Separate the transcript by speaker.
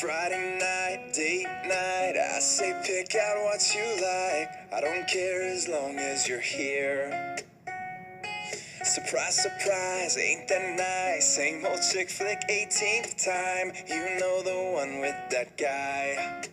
Speaker 1: Friday night, date night. I say pick out what you like. I don't care as long as you're here. Surprise, surprise, ain't that nice? Same old chick flick, 18th time. You know the one with that guy.